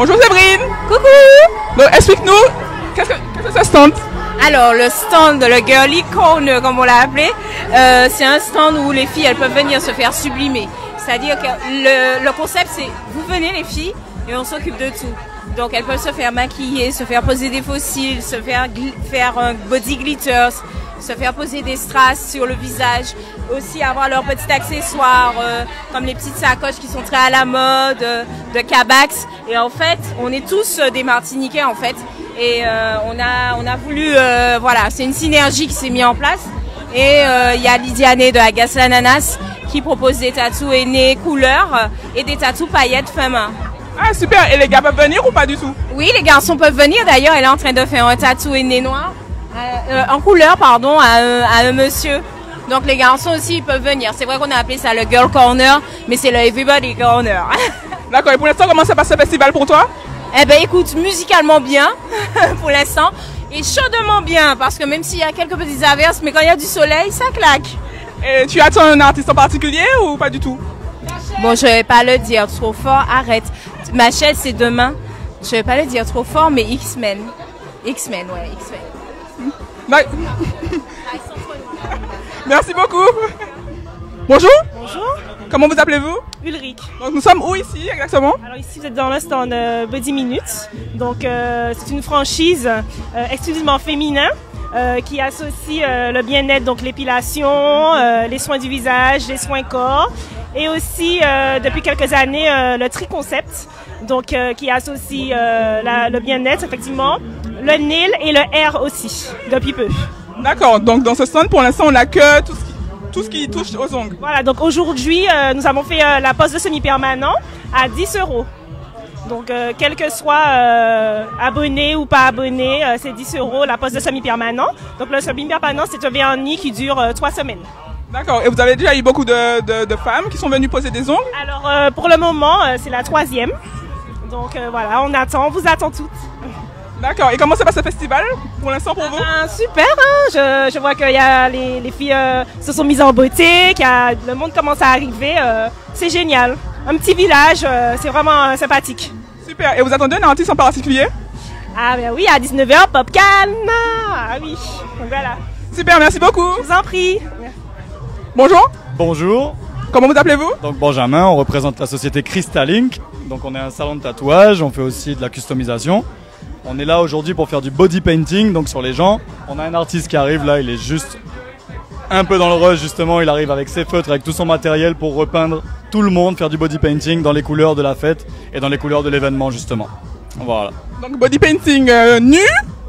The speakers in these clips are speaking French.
Bonjour Séverine. Coucou Donc explique-nous, qu'est-ce que que c'est stand? Alors le stand, le girly corner comme on l'a appelé, euh, c'est un stand où les filles elles peuvent venir se faire sublimer. C'est-à-dire que le, le concept c'est vous venez les filles et on s'occupe de tout. Donc elles peuvent se faire maquiller, se faire poser des fossiles, se faire faire un body glitter, se faire poser des strass sur le visage, aussi avoir leurs petits accessoires euh, comme les petites sacoches qui sont très à la mode, euh, de Cabax. Et en fait, on est tous euh, des Martiniquais en fait. Et euh, on a on a voulu voilà, c'est une synergie qui s'est mise en place. Et il y a Lydiane de Agasse l'ananas qui propose des tatous aînés couleurs et des tatous paillettes fin main. Ah super, et les gars peuvent venir ou pas du tout? Oui, les garçons peuvent venir. D'ailleurs, elle est en train de faire un tatou aîné noir, euh, euh, en couleur, pardon, à un, à un monsieur. Donc les garçons aussi ils peuvent venir. C'est vrai qu'on a appelé ça le Girl Corner, mais c'est le Everybody Corner. D'accord, et pour l'instant, comment ça passe ce festival pour toi? Eh ben écoute, musicalement bien pour l'instant et chaudement bien parce que même s'il y a quelques petites averses, mais quand il y a du soleil, ça claque. Et tu attends un artiste en particulier ou pas du tout? Bon, je vais pas le dire trop fort. Arrête. Ma chaise c'est demain. Je vais pas le dire trop fort, mais X-Men. X-Men, ouais, X-Men. Merci beaucoup. Bonjour, Bonjour, comment vous appelez-vous? Ulrich. Donc nous sommes où ici exactement? Alors ici vous êtes dans le stand euh, Body Minutes. Donc euh, c'est une franchise euh, exclusivement féminin euh, qui associe le bien-être, donc l'épilation, les soins du visage, les soins corps et aussi depuis quelques années le tri concept. Donc qui associe la- le bien-être effectivement, le nail et le hair aussi depuis peu. D'accord, donc dans ce stand pour l'instant on n'a que tout ce, qui, tout ce qui touche aux ongles. Voilà, donc aujourd'hui, euh, nous avons fait euh, la pose de semi-permanent à 10 euros. Donc, euh, quel que soit abonné ou pas abonné, c'est 10 euros la pose de semi-permanent. Donc, le semi-permanent, c'est un vernis qui dure euh, 3 semaines. D'accord, et vous avez déjà eu beaucoup de, de- de femmes qui sont venues poser des ongles? Alors, pour le moment, c'est la troisième. Donc, voilà, on attend, on vous attend toutes. D'accord, et comment ça passe ce festival pour l'instant pour vous? Ben, super, hein? je, je vois que y a les, les filles euh, se sont mises en beauté, qu'il y a, le monde commence à arriver. euh, c'est génial. Un petit village, euh, c'est vraiment euh, sympathique. Super, et vous attendez un artiste en particulier? Ah ben oui, à 19h, Popcan Ah oui, donc voilà. Super, merci beaucoup. Je vous en prie. Bonjour, Bonjour, comment vous appelez-vous? Donc Benjamin, on représente la société Crystalink. Donc on est un salon de tatouage, on fait aussi de la customisation. On est là aujourd'hui pour faire du body painting, donc sur les gens. On a un artiste qui arrive là, il est juste un peu dans le rush justement, il arrive avec ses feutres, avec tout son matériel pour repeindre tout le monde, faire du body painting dans les couleurs de la fête et dans les couleurs de l'événement justement. Voilà. Donc body painting euh, nu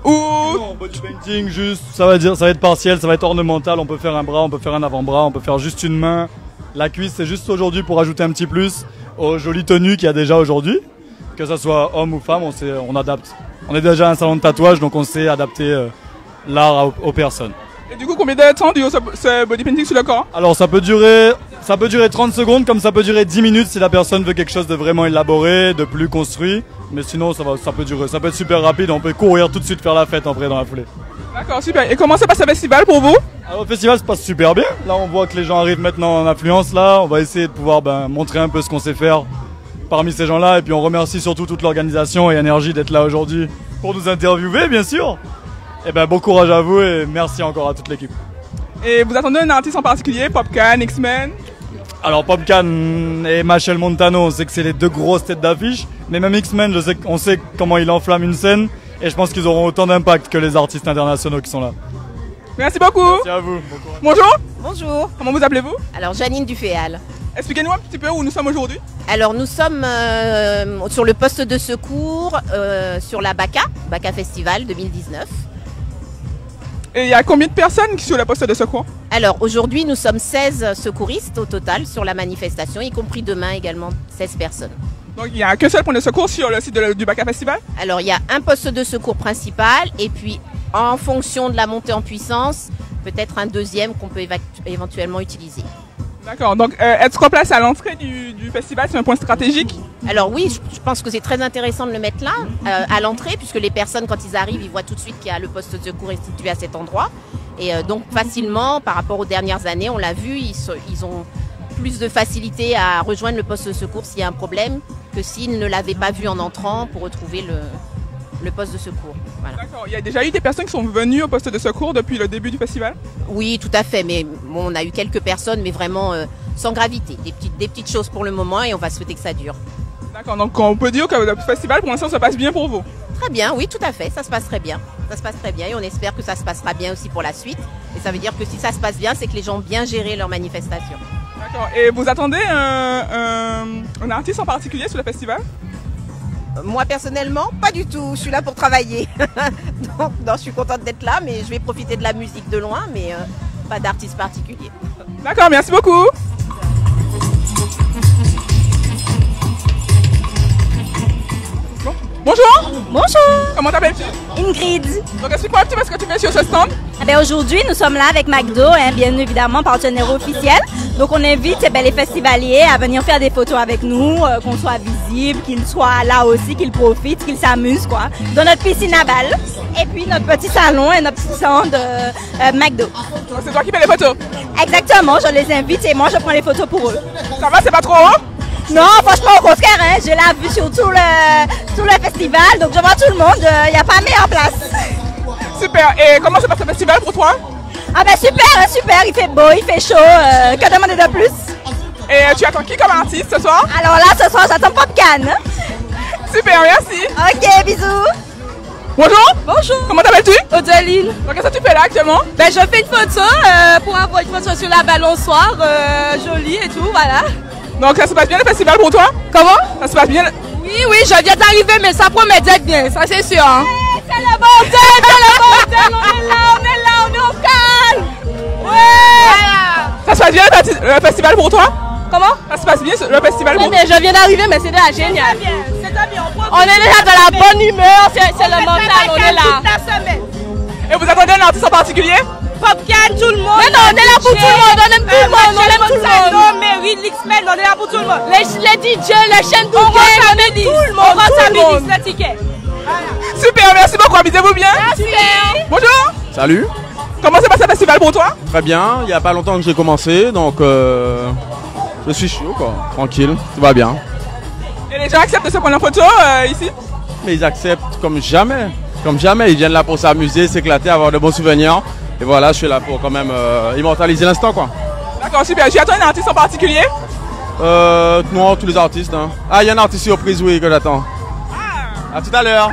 ou... Non, body painting juste, ça va dire, ça va être partiel, ça va être ornemental. On peut faire un bras, on peut faire un avant-bras, on peut faire juste une main. La cuisse, c'est juste aujourd'hui pour ajouter un petit plus aux jolies tenues qu'il y a déjà aujourd'hui. Que ça soit homme ou femme, on, sait, on adapte. On est déjà un salon de tatouage, donc on sait adapter euh, l'art aux personnes. Et du coup, combien de temps dure ce, body painting sur le corps? Alors ça peut durer, ça peut durer 30 secondes, comme ça peut durer 10 minutes si la personne veut quelque chose de vraiment élaboré, de plus construit. Mais sinon, ça va, ça peut durer, ça peut être super rapide. On peut courir tout de suite faire la fête en vrai dans la foulée. D'accord, super. Et comment ça passe ce festival pour vous? Alors, le festival se passe super bien. Là, on voit que les gens arrivent maintenant en affluence. Là, on va essayer de pouvoir ben, montrer un peu ce qu'on sait faire parmi ces gens-là. Et puis, on remercie surtout toute l'organisation et Énergie d'être là aujourd'hui pour nous interviewer, bien sûr. Et ben, bon courage à vous et merci encore à toute l'équipe. Et vous attendez un artiste en particulier Popcan, X-Men? Alors, Popcan et Machel Montano, on sait que c'est les deux grosses têtes d'affiche. Mais même X-Men, je sais qu'on sait comment il enflamme une scène. Et je pense qu'ils auront autant d'impact que les artistes internationaux qui sont là. Merci beaucoup. Merci à vous. Bonjour, Bonjour, comment vous appelez-vous? Alors Janine Duféal. Expliquez-nous un petit peu où nous sommes aujourd'hui. Alors nous sommes euh, sur le poste de secours euh, sur la BACA, BACA Festival 2019. Et il y a combien de personnes qui sont sur la poste de secours? Alors aujourd'hui nous sommes 16 secouristes au total sur la manifestation, y compris demain également 16 personnes. Donc il n'y a qu'un seul point de secours sur le site de du Baca Festival? Alors il y a un poste de secours principal et puis en fonction de la montée en puissance, peut-être un deuxième qu'on peut éventuellement utiliser. D'accord, donc euh, être sur place à l'entrée du, festival, c'est un point stratégique? Alors oui, je, pense que c'est très intéressant de le mettre là, euh, à l'entrée, puisque les personnes, quand ils arrivent, ils voient tout de suite qu'il y a le poste de secours est situé à cet endroit. Et euh, donc facilement, par rapport aux dernières années, on l'a vu, ils ont plus de facilité à rejoindre le poste de secours s'il y a un problème, que s'ils ne l'avaient pas vu en entrant pour retrouver le, le poste de secours. Voilà. D'accord. Il y a déjà eu des personnes qui sont venues au poste de secours depuis le début du festival? Oui, tout à fait, mais bon, on a eu quelques personnes, mais vraiment euh, sans gravité. Des petites, des petites choses pour le moment et on va souhaiter que ça dure. D'accord. Donc on peut dire que le festival pour l'instant se passe bien pour vous? Très bien, oui, tout à fait, ça se passe très bien. Ça se passe très bien et on espère que ça se passera bien aussi pour la suite. Et ça veut dire que si ça se passe bien, c'est que les gens ont bien géré leur manifestation. D'accord. Et vous attendez un, un- un artiste en particulier sur le festival? Moi personnellement, pas du tout. Je suis là pour travailler. Donc, je suis contente d'être là, mais je vais profiter de la musique de loin, mais euh, pas d'artiste particulier. D'accord. Merci beaucoup. Bonjour. Bonjour, Comment t'appelles-tu Ingrid. Donc explique-moi un petit peu ce que tu fais sur ce stand? Eh bien, Aujourd'hui, nous sommes là avec McDo, hein, bien évidemment partenaire officiel. Donc on invite eh bien, les festivaliers à venir faire des photos avec nous, euh, qu'on soit visible, qu'ils soient là aussi, qu'ils profitent, qu'ils s'amusent quoi. Dans notre piscine à balles et puis notre petit salon et notre petit stand euh, euh, McDo. C'est toi qui fais les photos? Exactement, je les invite et moi je prends les photos pour eux. Ça va, c'est pas trop haut? Non, franchement au contraire, hein, j'ai la vue sur tout le, tout le festival, donc je vois tout le monde, il n'y a pas meilleure place. Super. Et comment se passe le festival pour toi? Ah ben super, hein, super, il fait beau, il fait chaud, euh, que demander de plus? Et euh, tu attends qui comme artiste ce soir? Alors là, ce soir, j'attends Popcan. Super, merci. Ok, bisous. Bonjour. Bonjour, Comment t'appelles-tu? Odeline. Donc qu'est-ce que tu fais là actuellement? Ben, je fais une photo euh, pour avoir une photo sur la balançoire, euh, jolie et tout, voilà. Donc ça se passe bien le festival pour toi? Comment? Ça se passe bien Oui, oui, je viens d'arriver, mais ça promet d'être bien, ça c'est sûr. Hein. C'est le bordel, c'est le bordel, on est là, on est là, on est au calme. Ouais. Ça se passe bien le, festi- le festival pour toi? Comment? Ça se passe bien le festival Très pour bien, je viens d'arriver, mais c'est déjà génial. On est déjà dans la bonne humeur, c'est c'est le mental, on est là. Et vous attendez un artiste en particulier? Popcan, tout le monde. Mais non, on est là pour tout le monde, on aime tout le monde, on aime tout le monde. Non, Mary, Lixmen, on est là pour tout le monde. Les, les DJ, les chaînes tout le monde, on rentabilise le ticket. Super, merci beaucoup, amusez-vous bien. Super. Bonjour. Salut, Comment se passe le festival pour toi? Très bien. Il n'y a pas longtemps que j'ai commencé, donc euh, je suis chaud, quoi. Tranquille, tout va bien. Et les gens acceptent de se prendre en photo euh, ici? Mais ils acceptent comme jamais, comme jamais. Ils viennent là pour s'amuser, s'éclater, avoir de bons souvenirs. Et voilà, je suis là pour quand même euh, immortaliser l'instant, quoi. D'accord, super. Tu attends un artiste en particulier? Euh, non, tous les artistes. Hein. Ah, il y a un artiste surprise, oui, que j'attends. À tout à l'heure.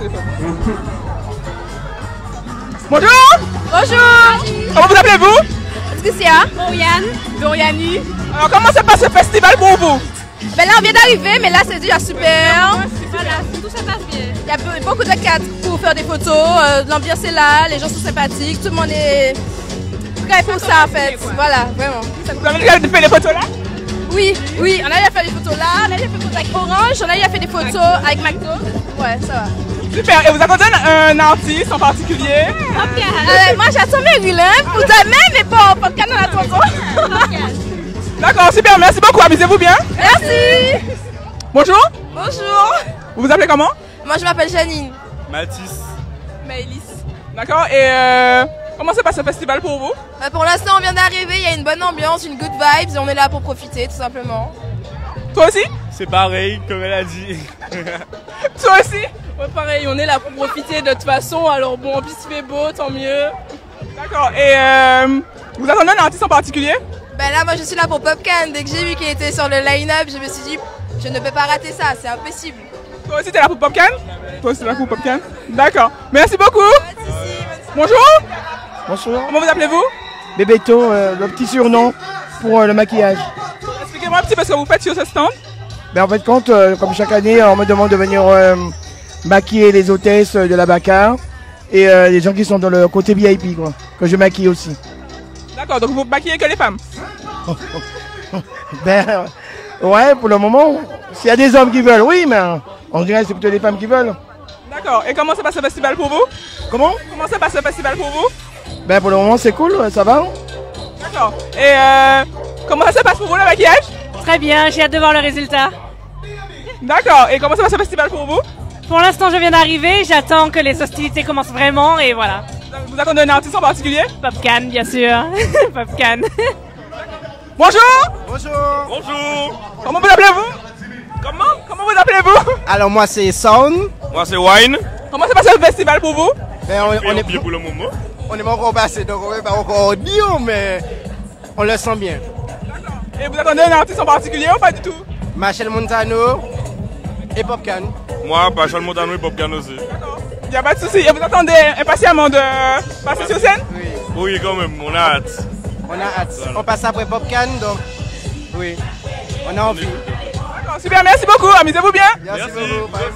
Bonjour. Bonjour. Comment vous appelez-vous? Est-ce que c'est à Doriane. Doriani. Alors comment se passe ce festival pour vous? Ben là, on vient d'arriver, mais là, c'est déjà super. Voilà, tout se passe bien. Il y a be- beaucoup de cadres pour faire des photos. euh, L'ambiance est là, les gens sont sympathiques, tout le monde est prêt pour ça, en fait. Voilà, vraiment. Vous avez déjà fait les photos là? Oui, oui, on a déjà fait des photos là, on a déjà fait des photos avec Orange, on a déjà fait des photos avec McDo. Ouais, ça va. Super. Et vous attendez un, un artiste en particulier? Euh, moi, j'attends Marilyn pour demain, mais pas de canne en attendant. D'accord, super. Merci beaucoup, amusez-vous bien. Merci. Bonjour. Bonjour. Vous vous appelez comment? Moi, je m'appelle Janine. Mathis. Maëlys. D'accord. Et euh, comment se passe ce festival pour vous? Bah, pour l'instant, on vient d'arriver, il y a une bonne ambiance, une good vibes, et on est là pour profiter, tout simplement. Toi aussi? C'est pareil, comme elle a dit. Toi aussi? Ouais, pareil, on est là pour profiter de toute façon, alors bon, en plus il fait beau, tant mieux. D'accord. Et euh, vous attendez un artiste en particulier? Ben là, moi, je suis là pour Popcan. Dès que j'ai vu qu'il était sur le line-up, je me suis dit, je ne peux pas rater ça, c'est impossible. Toi aussi, t'es là pour Popcan Toi aussi, t'es là pour Popcan D'accord. Merci beaucoup. Bonjour. Bonjour. Comment vous appelez-vous Bébéto, euh, le petit surnom pour euh, le maquillage. Expliquez-moi un petit peu ce que vous faites sur ce stand. Ben, en fait, compte, euh, comme chaque année, on me demande de venir maquiller les hôtesses de la Bacar et les gens qui sont dans le côté VIP, quoi, que je maquille aussi. D'accord, donc vous maquillez que les femmes. Ben, ouais, pour le moment, s'il y a des hommes qui veulent, oui, mais en général, c'est plutôt les femmes qui veulent. D'accord. Et comment se passe ce festival pour vous? Comment? Comment se passe ce festival pour vous? Ben, pour le moment, c'est cool, ça va. D'accord. Et euh, comment ça se passe pour vous le maquillage? Très bien, j'ai hâte de voir le résultat. D'accord. Et comment ça passe ce festival pour vous? Pour l'instant, je viens d'arriver, j'attends que les hostilités commencent vraiment et voilà. Vous attendez un artiste en particulier? Popcan, bien sûr. Popcan. Bonjour Bonjour. Bonjour Comment vous appelez-vous Comment? Comment vous appelez-vous? Alors moi c'est Sound. Moi c'est Wine. Comment s'est passé le festival pour vous? Ben, on, on est bien pour le moment. On pas encore passé, donc on n'est pas encore dire, mais on le sent bien. Et vous attendez un artiste en particulier ou pas du tout? Machel Montano et Popcan. Moi, Pachol Montano et Popcan aussi. Il n'y a pas de souci. Et vous attendez impatiemment de passer sur scène? Oui. Oui, quand même, on a hâte. On a hâte. On passe après Popcan, donc oui, on a envie. Super, merci beaucoup, amusez-vous bien. Merci. merci. Beaucoup,